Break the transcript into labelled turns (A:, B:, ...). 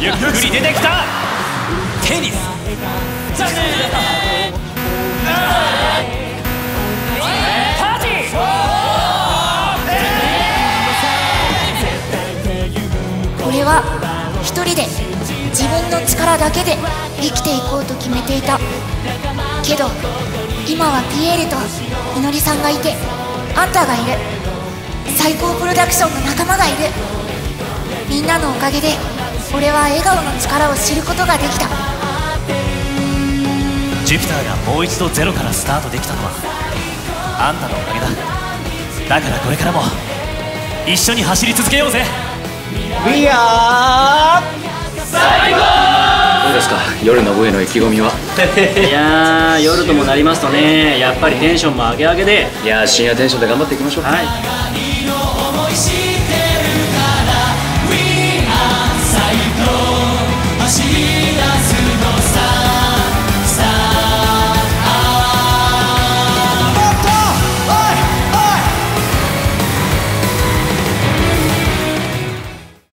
A: ゆっくり出てきたテニス
B: 俺は一人で自分の力だけで生きていこうと決めていた。けど今はピエールとみのりさんがいてあんたがいる。最高プロダクションの仲間がいる。みんなのおかげで俺は笑顔の力を知ることができた。
A: ジュピターがもう一度ゼロからスタートできたのはあんたのおかげだ。だからこれからも一緒に走り続けようぜ。
C: We are
D: 最高どうですか？夜の部への意気込みは？
E: いやー夜ともなりますとねやっぱりテンションも上げ上げで。
D: いや深夜テンションで頑張っていきましょう
E: はい